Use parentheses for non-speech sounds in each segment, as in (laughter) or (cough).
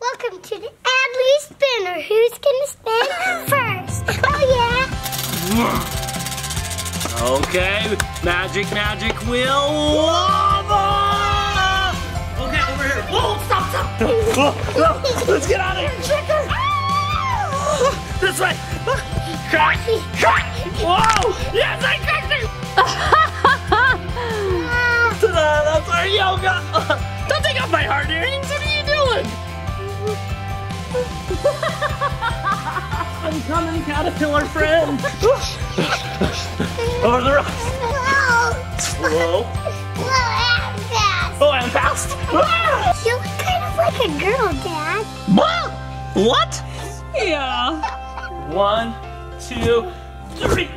Welcome to the Adley Spinner. Who's gonna spin (laughs) first? Oh yeah. Okay, magic, magic wheel. Lava! Okay, over here. Whoa, stop, stop. (laughs) Whoa, whoa, let's get out of here. Checker. Oh. This way. Crack, crack. Whoa, yes, I cracked it. (laughs) Ta-da, that's our yoga. Don't take off my hard earrings. What are you doing? I'm coming, caterpillar friend. Over the rocks. Whoa. Whoa. Whoa, and fast. Oh, I'm fast. You look kind of like a girl, Dad. What? Yeah. One, two, three.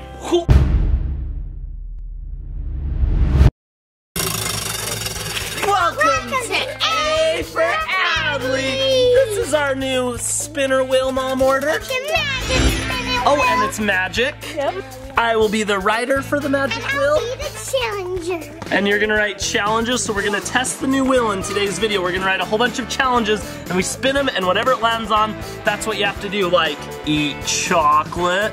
Our new spinner wheel mom order. The magic spinner. Oh, and it's magic. Yep. I will be the writer for the magic I'll wheel. be the challenger. And you're gonna write challenges, so we're gonna test the new wheel in today's video. We're gonna write a whole bunch of challenges, and we spin them, and whatever it lands on, that's what you have to do, like eat chocolate.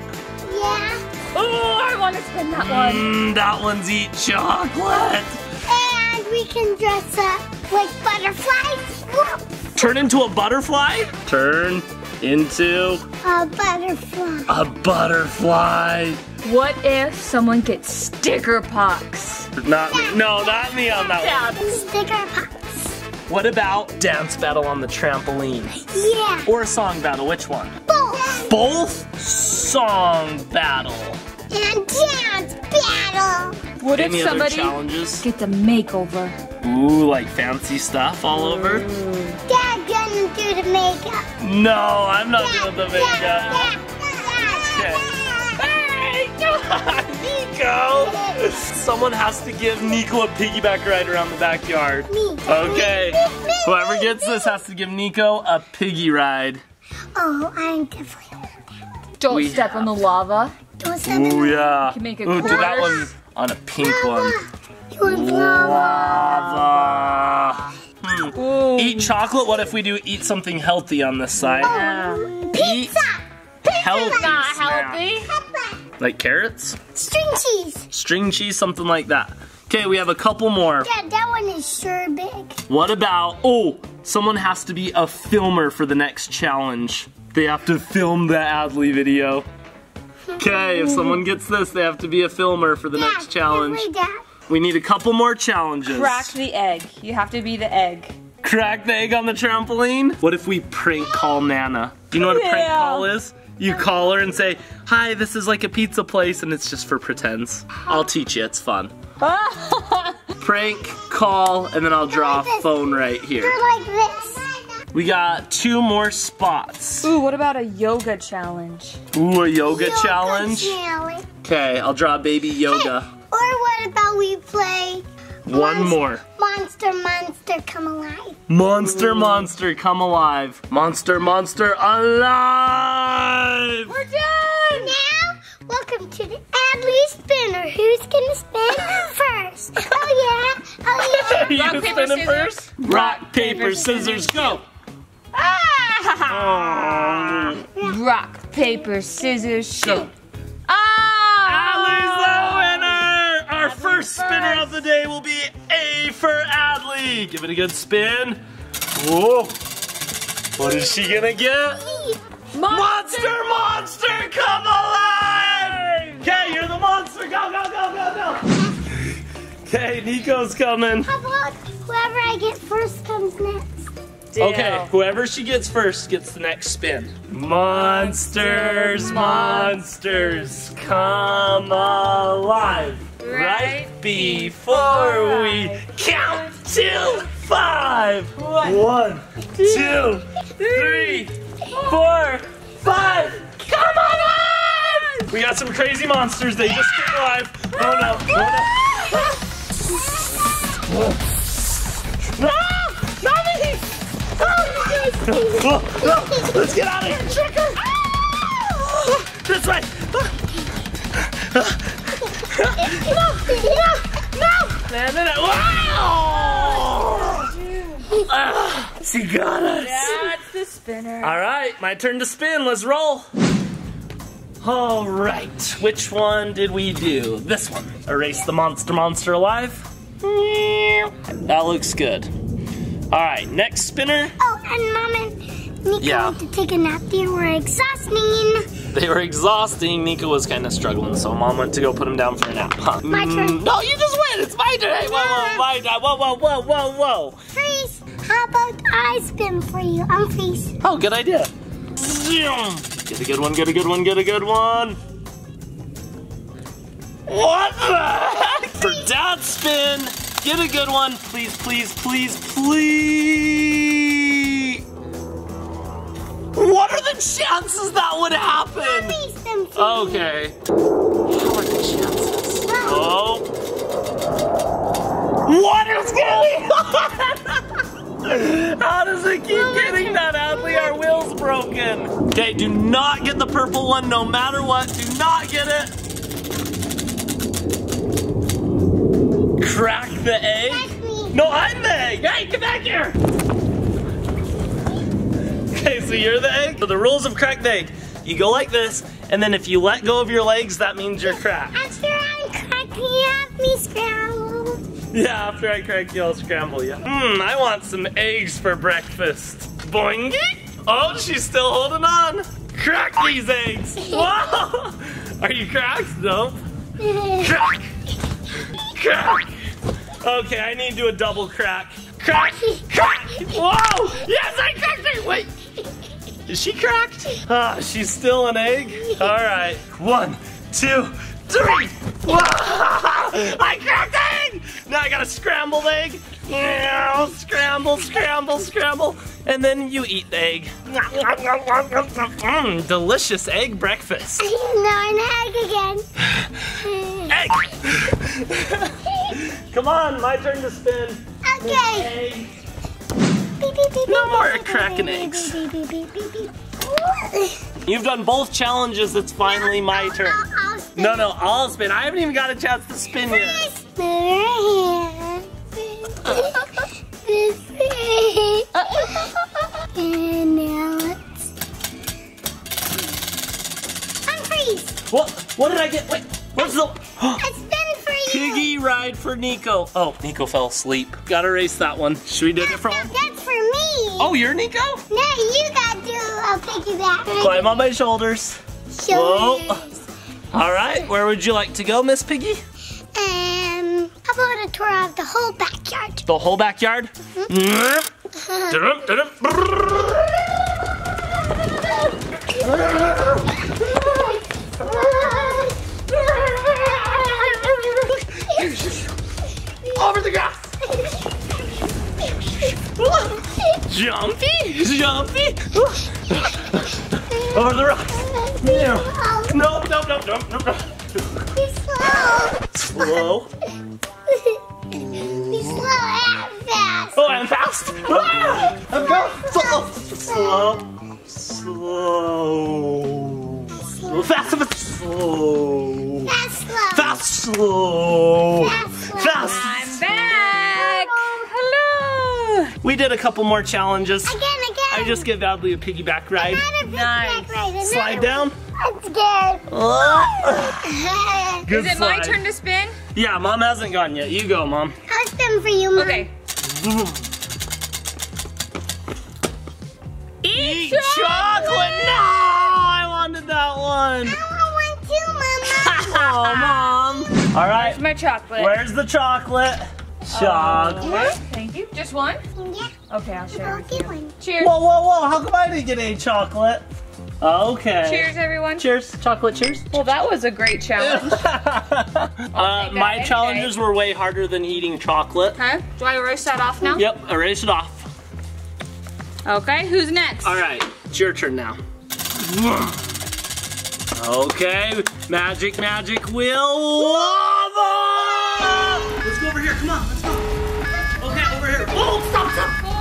Yeah. Oh, I want to spin that one. Mmm, that one's eat chocolate. And we can dress up like butterflies. Whoop. Turn into a butterfly. Turn into A butterfly. a butterfly. What if someone gets sticker pox? Not me. No, not me on that one. Sticker pops. What about dance battle on the trampoline? Yeah. Or a song battle? Which one? Both. Both? Song battle. And dance battle. What Any if somebody gets a makeover? Ooh, like fancy stuff all over? Dad gonna do the makeup. No, I'm not doing the makeup. Dad, Hey, Niko! Someone has to give Niko a piggyback ride around the backyard. Me. Okay. Me, me, me, Whoever gets me. this has to give Niko a piggy ride. Oh, I'm definitely. On that. Don't We step on the lava. Don't step Ooh, in yeah. Can make it Ooh, do that one on a pink one. You want lava? Lava. Ooh. Eat chocolate? What if we do eat something healthy on this side? Oh. Yeah. Pizza. Healthy. Not snack. healthy. Pepper. Like carrots? String cheese. String cheese, something like that. Okay, we have a couple more. Dad, that one is sure big. What about, oh, someone has to be a filmer for the next challenge. They have to film the Adley video. Okay, if someone gets this, they have to be a filmer for the next Dad, challenge. Wait, Dad. We need a couple more challenges. Crack the egg. You have to be the egg. Crack the egg on the trampoline? What if we prank call Nana? Do you know what a prank call is? You call her and say, hi, this is like a pizza place and it's just for pretense. I'll teach you, it's fun. (laughs) Prank call and then I'll draw a phone right here. You're like this. We got two more spots. Ooh, what about a yoga challenge? Ooh, a yoga, Yoga challenge. challenge. Okay, I'll draw baby yoga. Or what about we play One more. Monster Monster Come Alive? Monster, monster, come alive. Monster, monster, alive! We're done! Now, welcome to the Adley Spinner. Who's gonna spin (laughs) first? Oh yeah, oh (laughs) yeah. you Rock, gonna paper, spin it scissors. first? Rock, paper, scissors, go! Ah! Oh. Rock, paper, scissors, shoot. Ah! First spinner of the day will be A for Adley. Give it a good spin. Whoa. What is she gonna get? Monster, monster, come alive! Okay, you're the monster. Go, go, go, go, go. Okay, Niko's coming. How about whoever I get first comes next? Okay, whoever she gets first gets the next spin. Monsters, monsters, come alive. Right before we count to five. One, two, three, four, five. Come on! alive! We got some crazy monsters. They just came alive. Oh no! Oh no! No! Not me! Oh, no, let's get out of here, Tricker! This way! Ah! No, no, no. No, no, no. Wow! Ah, She got us. That's the spinner. All right, my turn to spin. Let's roll. All right, which one did we do? This one. Erase the monster monster alive. That looks good. All right, next spinner. Oh, and Mom and Niko Yeah. had to take a nap. They were exhausting. They were exhausting. Niko was kind of struggling, so mom went to go put him down for a nap. Huh? (laughs) My turn. Mm, No, you just win. It's my turn. Hey, whoa, whoa, my turn. Whoa, whoa, whoa, whoa, whoa. Freeze. How about I spin for you? I'm Freeze. Oh, good idea. Get a good one, get a good one, get a good one. What the heck? For dad spin, get a good one. Please, please, please, please. What are the chances that would happen? For Okay. How are the chances? Oh. What is going on? How does it keep getting that Adley? Our wheel's broken. Okay, do not get the purple one no matter what. Do not get it. Crack the egg. No, I'm the egg. Hey, come back here. Okay, so you're the egg. So the rules of crack egg. You go like this, and then if you let go of your legs, that means you're cracked. After I'm cracking you have me scrambled. Yeah, after I crack you, I'll scramble you. Hmm, I want some eggs for breakfast. Boing. Oh, she's still holding on. Crack these eggs. (laughs) Whoa. Are you cracked? No. (laughs) Crack. Crack. Okay, I need to do a double crack. Crack. Crack. Whoa. Yes, I cracked her. Wait. Is she cracked? Ah, she's still an egg. All right. One, two, three. Whoa. (laughs) I cracked the egg. Now I got a scrambled egg. Scramble, scramble, scramble. And then you eat the egg. Mm, delicious egg breakfast. (laughs) no, an egg again. Egg. (laughs) Come on, my turn to spin. Okay. No more cracking eggs. You've done both challenges. It's finally my turn. I'll, I'll spin. No, no, I'll spin. I haven't even got a chance to spin yet. And now let's unfreeze. What? What did I get? Wait, what's the? A spin for you. Piggy ride for Niko. Oh, Niko fell asleep. Gotta erase that one. Should we do it from? No, that's for me. Oh, you're Niko? No, you got to do a piggyback. Climb on my shoulders. Shoulders. All right, where would you like to go, Miss Piggy? Um, how about a tour of the whole backyard? The whole backyard? Dum, dum, Over Jumpy, jumpy. Over the rock. No, no, no, no, no, no, no. Be slow. Slow. (laughs) Be slow and fast. Oh, I'm fast. Ah, I'm going. Slow. Slow. Slow. Fast, but slow. Fast, slow. Fast, slow. Did a couple more challenges. Again, again. I just give Adley a piggyback ride. Not a piggyback Nice. ride. another Slide down. I'm scared. Good Is it my slide. turn to spin? Yeah, mom hasn't gone yet. You go, mom. I'll spin for you, Mom. Okay. Eat chocolate. No, I wanted that one. I want two, Mama. (laughs) Oh, mom. All right. Here's my chocolate. Where's the chocolate? Chocolate. Thank you. Just one? yeah, Okay, I'll share I'll with get you. one. Cheers. Whoa, whoa, whoa! How come I didn't get any chocolate? Okay. Cheers, everyone. Cheers. Chocolate. Cheers. Well, that was a great challenge. (laughs) uh, my challenges any were way harder than eating chocolate. Okay. Do I erase that off now? Yep, erase it off. Okay. Who's next? All right, it's your turn now. Okay, magic, magic wheel, lava! Let's go over here. Come on,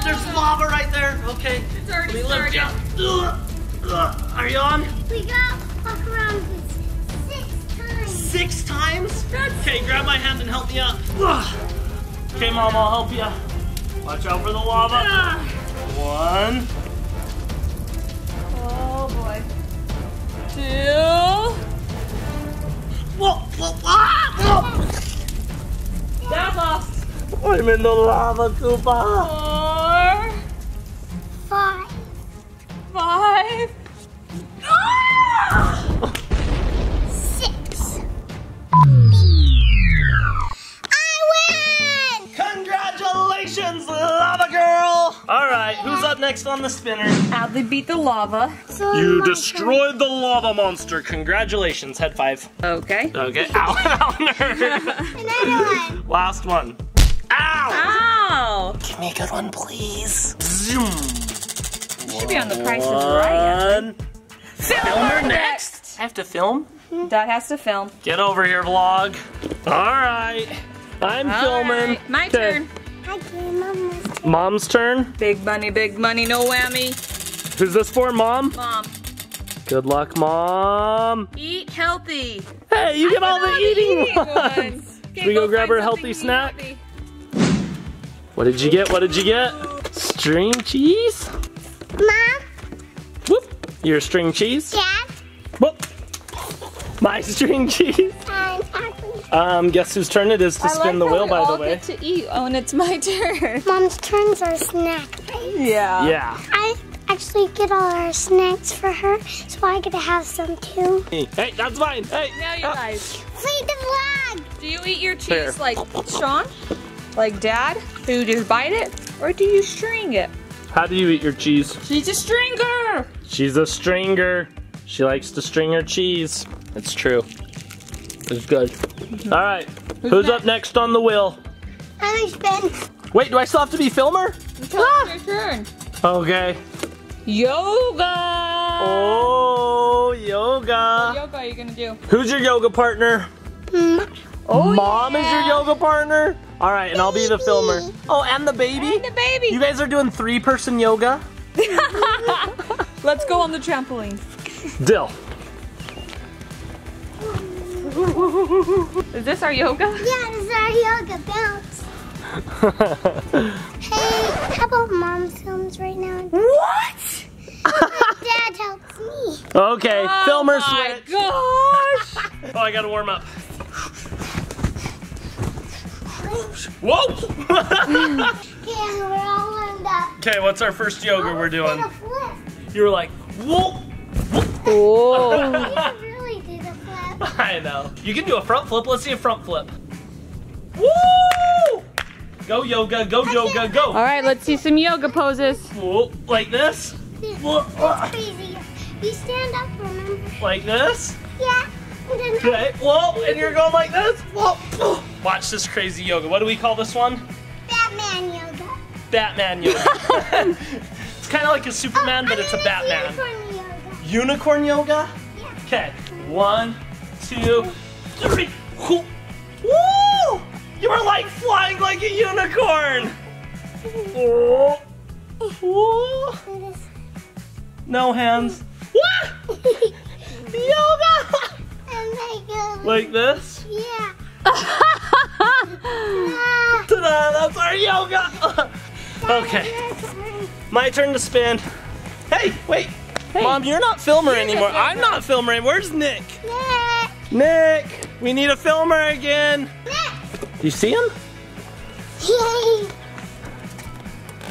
There's lava right there. Okay, It's already we lift started. you. Ugh. Ugh. Are you on? We got walk around six times. Six times? Okay, grab my hand and help me up. Ugh. Okay, Mom, I'll help you. Watch out for the lava. One. Oh boy. Two. Whoa, whoa, ah, whoa. Dad lost. I'm in the lava, Koopa. Four. Five. Five. Ah! Six. I win! Congratulations, lava girl. All right, who's up next on the spinner? Adley beat the lava. So You my destroyed the lava monster. Congratulations. Head five. Okay. Okay. (laughs) Ow, ow, nerd. turn. Another one. Last one. Ow! Ow! Give me a good one, please. Zoom. Should be on the Price is Right. Filmer next. I have to film. Dad has to film. Get over here, vlog. All right. I'm All filming. right, My Okay. turn. I gave Mama's turn. Mom's turn. Big money, big money, no whammy. Who's this for, Mom? Mom, Good luck, Mom. eat healthy. Hey, you get all the eating ones. ones. we go grab her a healthy snack? What did you get? What did you get? String cheese? Mom, Whoop. Your string cheese? Dad, Whoop. My (laughs) string cheese. Um, guess whose turn it is to spin the wheel, by the way. to eat. Oh, and it's my turn. (laughs) Mom's turns are snack time. Yeah. Yeah. I actually get all our snacks for her, so I get to have some too. Hey, that's mine. Hey. Now you guys. Play the vlog! Do you eat your cheese Fair. like Sean? Like Dad? Who just bite it? Or do you string it? How do you eat your cheese? She's a stringer. She's a stringer. She likes to string her cheese. It's true. It's good. All right. Who's, up next on the wheel? I'm spin. Wait, do I still have to be filmer? It's your turn. Okay. Yoga. Oh, What yoga. yoga are you gonna do? Who's your yoga partner? Mm, Oh, Mom is your yoga partner? All right, and I'll be the filmer. Oh, and the baby? And the baby. You guys are doing three person yoga? (laughs) Let's go on the trampoline. Dill. Is this our yoga? Yeah, this is our yoga bounce. (laughs) Hey, how about mom films right now? What? (laughs) Dad helps me. okay, oh filmer oh my switch. gosh. Oh, I gotta warm up. Whoa! Okay, we're all warmed up. okay, what's our first yoga we're doing? Did a flip. You were like, whoa! Oh. You (laughs) really did a flip. (laughs) I know. You can do a front flip. Let's see a front flip. Woo! Go yoga, go yoga, go. All right, let's see some yoga poses. Whoa, like this, Whoa. It's crazy. You stand up, remember? like this. Yeah. Okay, whoa, and you're going like this. Whoa. (sighs) Watch this crazy yoga. What do we call this one? Batman yoga. Batman yoga. (laughs) (laughs) it's kind of like a Superman, oh, but it's a Batman. Unicorn yoga. Unicorn yoga? Yeah. Okay, one, two, three. Woo! You were like flying like a unicorn. (laughs) Oh. Is- No hands. What? Yoga! And they go. Like this. Yeah. Ah, (laughs) Ta-da! That's our yoga. (laughs) okay, my turn to spin. Hey, wait. Mom, you're not filmer anymore. I'm not filmer anymore. Where's Nick? Nick. Nick, we need a filmer again. Nick. Do you see him? (laughs) Yay.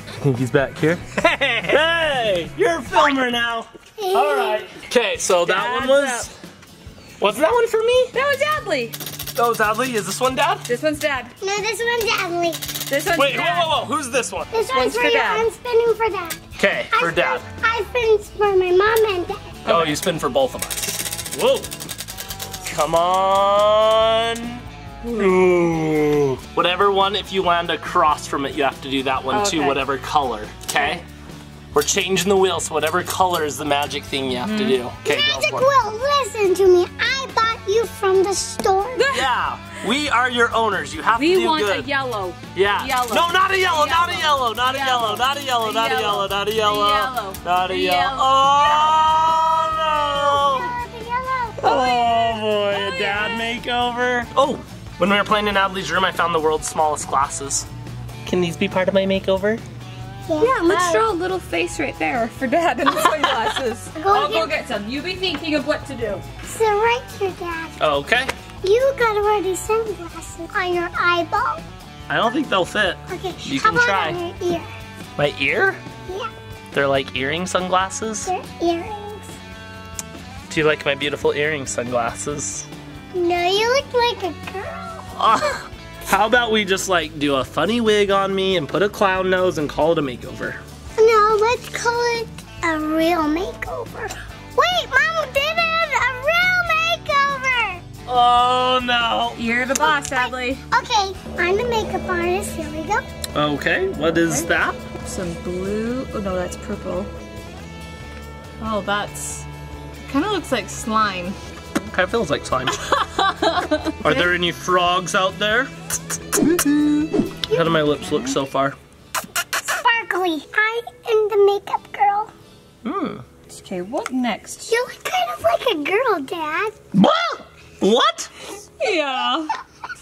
I think he's back here. Hey, hey, you're a filmer now. All right. Okay, so that Dad's one was. Wasn't that one for me? That was Adley. Oh, Adley, is this one Dad? This one's Dad. No, this one's Adley. This one's Wait, whoa, Dad. whoa, whoa. Who's this one? This one's one's for for you. Dad. I'm spinning for Dad. Okay, I for spin- Dad. I spin for my mom and Dad. Oh, you spin for both of us. Whoa. Come on. Ooh. Whatever one, if you land across from it, you have to do that one too, whatever color. Okay? We're changing the wheel, so whatever color is the magic thing you have to mm-hmm. do. Okay, Magic for it. Will, listen to me. I bought you from the store. (laughs) Yeah, we are your owners. You have We to do good. We want a yellow. Yeah. Yellow. No, not a yellow, not a Yellow. yellow, not a yellow, Yellow. not a yellow, not a yellow. yellow, not a A yellow, yellow. not a A yellow. yellow. Oh, oh the yellow. no! Oh boy, oh, a dad makeover. Oh, when we were playing in Adley's room, I found the world's smallest glasses. Can these be part of my makeover? Yeah, let's draw a little face right there for Dad in the (laughs) sunglasses. Go I'll go get- get some. You be thinking of what to do. So right here, Dad. Okay. You gotta wear these sunglasses on your eyeball. I don't think they'll fit. Okay. You how can about try. on your ear? My ear? Yeah, They're like earring sunglasses. they're earrings. Do you like my beautiful earring sunglasses? No, you look like a girl. (laughs) Ah. How about we just like do a funny wig on me and put a clown nose and call it a makeover? No, let's call it a real makeover. Wait, Mom did it! A real makeover! Oh no. You're the boss, Adley. Okay, I'm the makeup artist. Here we go. Okay, what is that? Some blue. Oh no, that's purple. Oh, that's kind of looks like slime. Kind of feels like slime. (laughs) Are there any frogs out there? How do my lips look so far? Sparkly. I am the makeup girl. Hmm. Okay, what next? You look kind of like a girl, Dad. What? What? Yeah.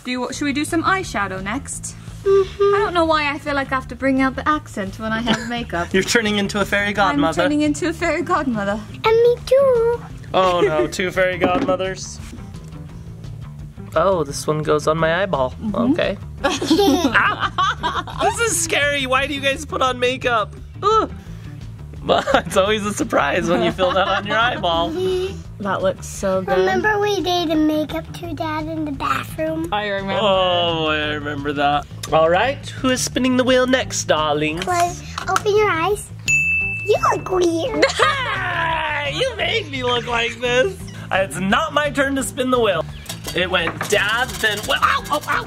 Do you, should we do some eyeshadow next? Mm-hmm. I don't know why I feel like I have to bring out the accent when I have makeup. (laughs) You're turning into a fairy godmother. I'm turning into a fairy godmother. And me too. Oh no, two fairy godmothers. Oh, this one goes on my eyeball. Mm-hmm. Okay. (laughs) This is scary. Why do you guys put on makeup? Ugh. But (laughs) it's always a surprise when you fill that on your eyeball. (laughs) That looks so good. Remember we did a makeup to Dad in the bathroom? I remember. Oh, I remember that. All right, who is spinning the wheel next, darling? Close. Open your eyes. You look weird. Ah, you made me look like this. It's not my turn to spin the wheel. It went dad, then well, ow, ow,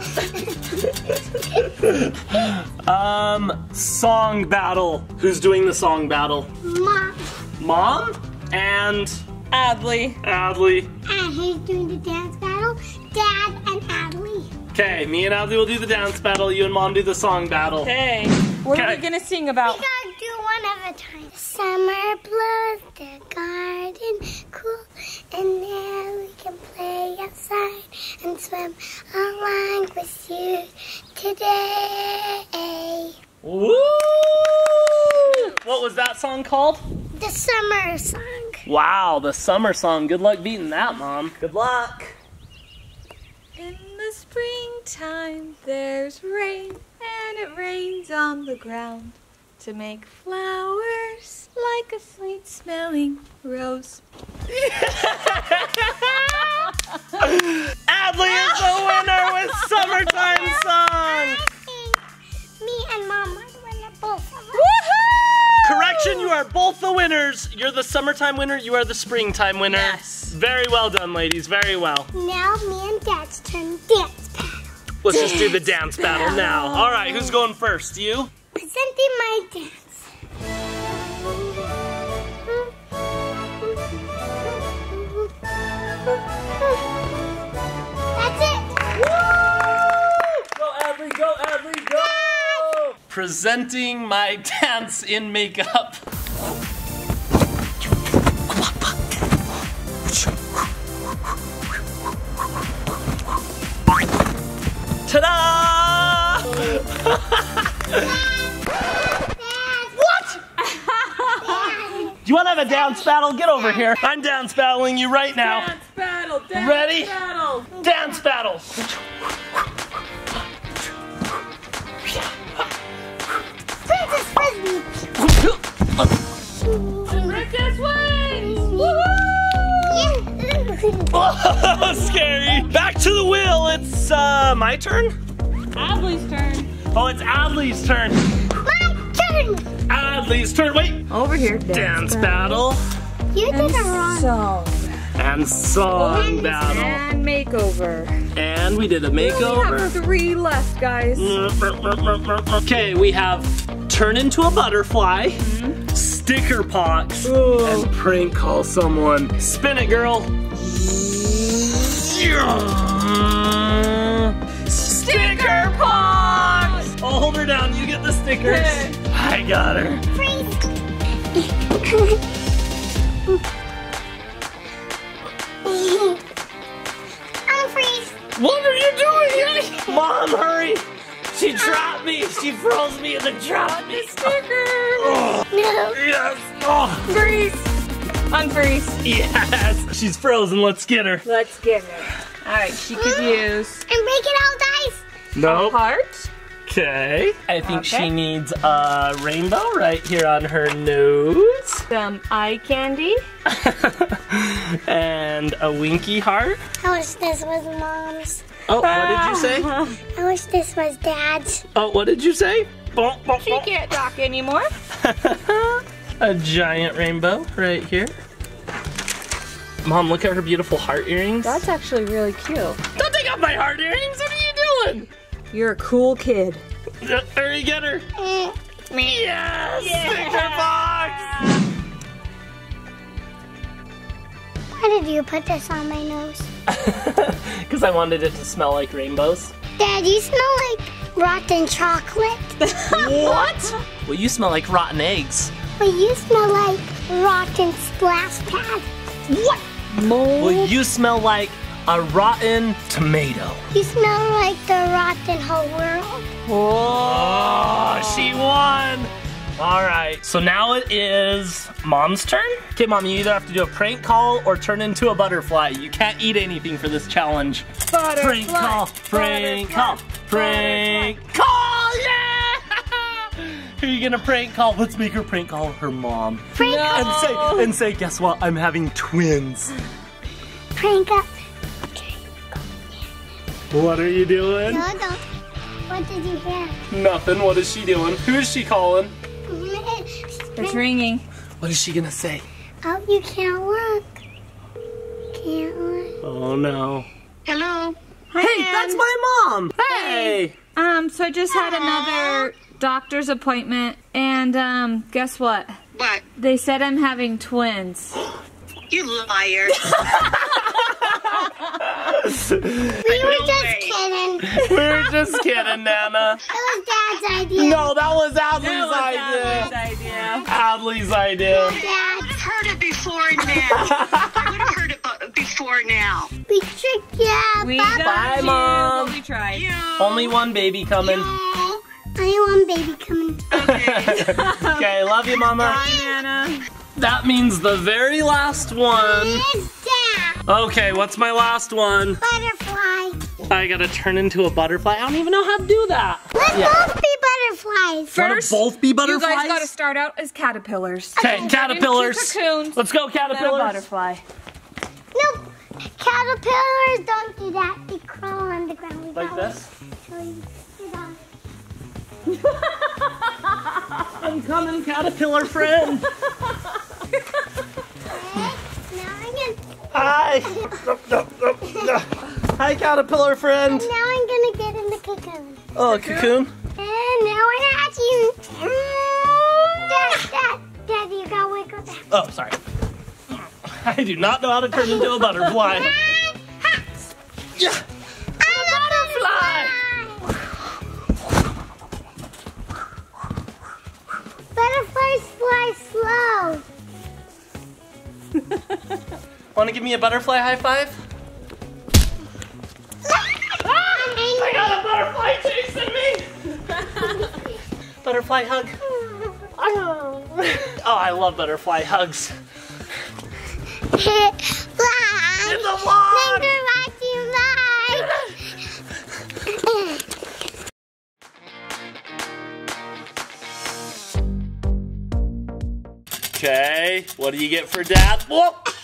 ow. (laughs) um, song battle. Who's doing the song battle? Mom. Mom and Adley. Adley. And who's doing the dance battle? Dad and Adley. Okay, me and Adley will do the dance battle. You and Mom do the song battle. Okay. What are we gonna sing about? We gotta do one at a time. Summer blows, the garden cool, and now we can play outside and swim along with you today. Woo! What was that song called? The summer song. Wow, the summer song. Good luck beating that, Mom. Good luck. In the springtime, there's rain, and it rains on the ground to make flowers like a sweet smelling rose. (laughs) Adley is the winner with (laughs) Summertime Song! Me and Mom are the winner, both of us. Correction, you are both the winners. You're the summertime winner, you are the springtime winner. Yes. Very well done, ladies. Very well. Now me and Dad's turn dance battle. Let's just do the dance battle now. All right, who's going first? You? Presenting my dance. That's it. Go, Adley, go, Adley, go! Presenting my dance in makeup. Ta-da! (laughs) What? You want to have a dance battle? Get over here. I'm dance battling you right now. Dance battle, dance Ready? battle. Dance battle. Princess wings! Oh, scary. Back to the wheel. It's uh, my turn. Adley's turn. Oh, it's Adley's turn. My turn. Adley's turn. Wait. Over here, Dance battle You did it wrong. Song and song battle. and makeover. And we did a makeover. We have three left, guys. Mm, mm, mm, okay, we have turn into a butterfly, mm-hmm. Sticker pox, and prank call someone. Spin it, girl. Sticker pox! I'll hold her down. You get the stickers. I got her. (laughs) Yes! She's frozen, let's get her. Let's get her. All right, she could mm. use And breaking out dice. Nope. heart. Okay. I think Okay. she needs a rainbow right here on her nose. Some eye candy. (laughs) and a winky heart. I wish this was mom's. Oh, what did you say? Ah. I wish this was dad's. Oh, what did you say? Bonk, bonk, She can't talk anymore. (laughs) a giant rainbow right here. Mom, look at her beautiful heart earrings. That's actually really cute. Don't take off my heart earrings. What are you doing? You're a cool kid. There you get her. Me. Yes! Sticker box! Why did you put this on my nose? (laughs) Because I wanted it to smell like rainbows. Dad, you smell like rotten chocolate. (laughs) what? Well, you smell like rotten eggs. Well, you smell like rotten splash pad. What? Mold. Well, you smell like a rotten tomato. You smell like the rotten whole world. Oh, she won! All right, so now it is mom's turn. Okay, mom, you either have to do a prank call or turn into a butterfly. You can't eat anything for this challenge. Butterfly. Prank call, prank call, prank call, yeah! Who are you gonna prank call? Let's make her prank call her mom. Prank No. up, And say, and say, guess what? I'm having twins. prank up. What are you doing? No, don't. What did you hear? Nothing. What is she doing? Who is she calling? It's ringing. What is she gonna say? Oh, you can't look. Can't look. Oh no. Hello. Hey, that's my mom. Hey. Um, so I just had another doctor's appointment, and um, guess what? What? They said I'm having twins. (gasps) You liar. (laughs) We were just way. kidding. (laughs) We were just kidding, Nana. It was Dad's idea. No, that was Adley's idea. idea. Adley's idea. Dad, I've heard it before now. (laughs) I would have heard it before now. we tricked you. We Bye. got Bye, you. Mom. But we tried. You. Only one baby coming. You. I want baby coming. (laughs) Okay, love you, Mama. Bye, Nana. That means the very last one. Okay, what's my last one? Butterfly. I gotta turn into a butterfly. I don't even know how to do that. Let's Yeah. both be butterflies. Wanna both be butterflies? You guys got to start out as caterpillars. Okay, Then caterpillars. cocoons. Let's go, caterpillars. butterfly. No, caterpillars don't do that. They crawl on the ground. We Like gotta this. (laughs) I'm coming, caterpillar friend. Okay, now I'm Hi. Hi, caterpillar friend. now I'm gonna get in the cocoon. Oh, cocoon. And now we're hatching. Mm, Dad, Dad, Dad, you gotta wiggle that. Oh, sorry. I do not know how to turn into a butterfly. (laughs) Yeah. Want to give me a butterfly high five? I got a butterfly chasing me. (laughs) butterfly hug. (laughs) Oh, I love butterfly hugs. Fly. In the lawn. Thank you for watching. Bye. Okay, what do you get for dad? Whoop.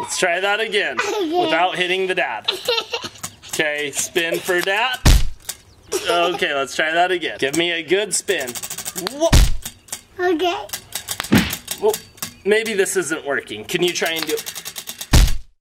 Let's try that again without hitting the dad. (laughs) Okay, spin for dad. Okay, let's try that again. Give me a good spin. Whoop. Okay. Whoop. Maybe this isn't working. Can you try and do it?